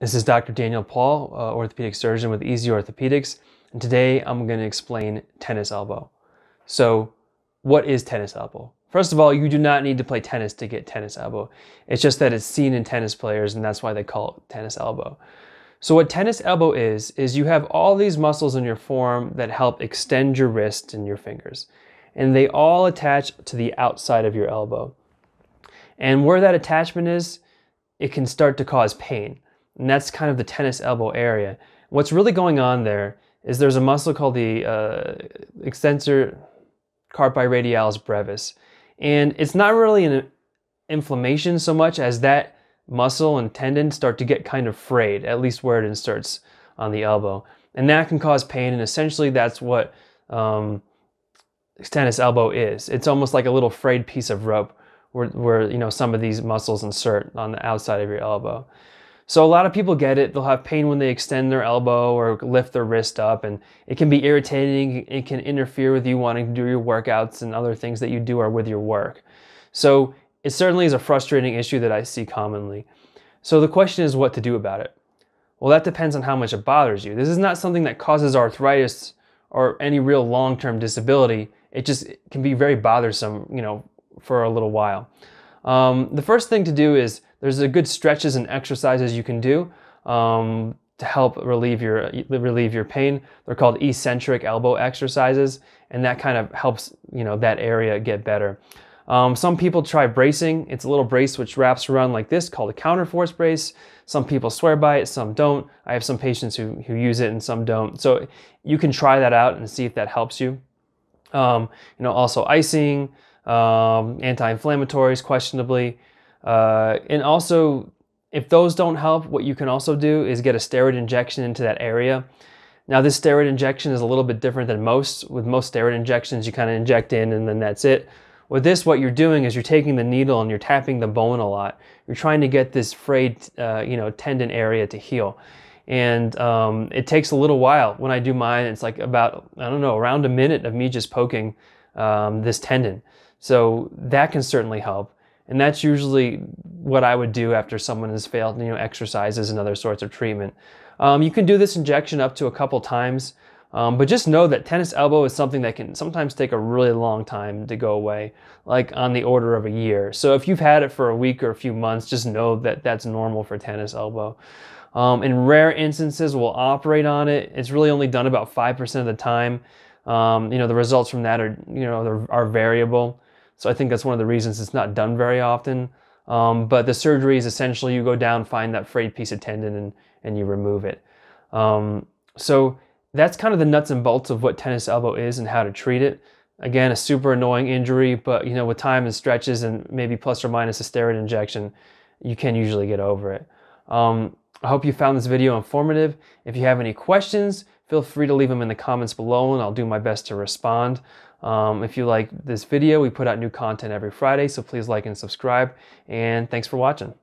This is Dr. Daniel Paull, uh, orthopedic surgeon with EZ Orthopedics, and today I'm going to explain tennis elbow. So, what is tennis elbow? First of all, you do not need to play tennis to get tennis elbow. It's just that it's seen in tennis players, and that's why they call it tennis elbow. So, what tennis elbow is, is you have all these muscles in your forearm that help extend your wrist and your fingers, and they all attach to the outside of your elbow. And where that attachment is, it can start to cause pain and that's kind of the tennis elbow area. What's really going on there is there's a muscle called the uh, extensor carpi radialis brevis, and it's not really an inflammation so much as that muscle and tendon start to get kind of frayed, at least where it inserts on the elbow, and that can cause pain. And essentially, that's what um, tennis elbow is. It's almost like a little frayed piece of rope where, where you know some of these muscles insert on the outside of your elbow. So a lot of people get it. They'll have pain when they extend their elbow or lift their wrist up, and it can be irritating. It can interfere with you wanting to do your workouts and other things that you do or with your work. So it certainly is a frustrating issue that I see commonly. So the question is what to do about it. Well, that depends on how much it bothers you. This is not something that causes arthritis or any real long-term disability. It just can be very bothersome, you know, for a little while. Um, the first thing to do is there's a good stretches and exercises you can do um, to help relieve your relieve your pain. They're called eccentric elbow exercises, and that kind of helps you know that area get better. Um, some people try bracing. It's a little brace which wraps around like this called a counterforce brace. Some people swear by it, some don't. I have some patients who, who use it and some don't. So you can try that out and see if that helps you. Um, you know, also icing, um, anti-inflammatories, questionably. Uh, and also, if those don't help, what you can also do is get a steroid injection into that area. Now, this steroid injection is a little bit different than most. With most steroid injections, you kind of inject in and then that's it. With this, what you're doing is you're taking the needle and you're tapping the bone a lot. You're trying to get this frayed, uh, you know, tendon area to heal. And um, it takes a little while. When I do mine, it's like about, I don't know, around a minute of me just poking um, this tendon. So that can certainly help. And that's usually what I would do after someone has failed, you know, exercises and other sorts of treatment. Um, you can do this injection up to a couple times, um, but just know that tennis elbow is something that can sometimes take a really long time to go away, like on the order of a year. So if you've had it for a week or a few months, just know that that's normal for tennis elbow. Um, in rare instances, we'll operate on it. It's really only done about 5% of the time. Um, you know, the results from that are, you know, are variable. So I think that's one of the reasons it's not done very often. Um, but the surgery is essentially you go down, find that frayed piece of tendon, and, and you remove it. Um, so that's kind of the nuts and bolts of what tennis elbow is and how to treat it. Again, a super annoying injury, but you know, with time and stretches and maybe plus or minus a steroid injection, you can usually get over it. Um, I hope you found this video informative. If you have any questions, feel free to leave them in the comments below and I'll do my best to respond. Um, if you like this video, we put out new content every Friday, so please like and subscribe. And thanks for watching.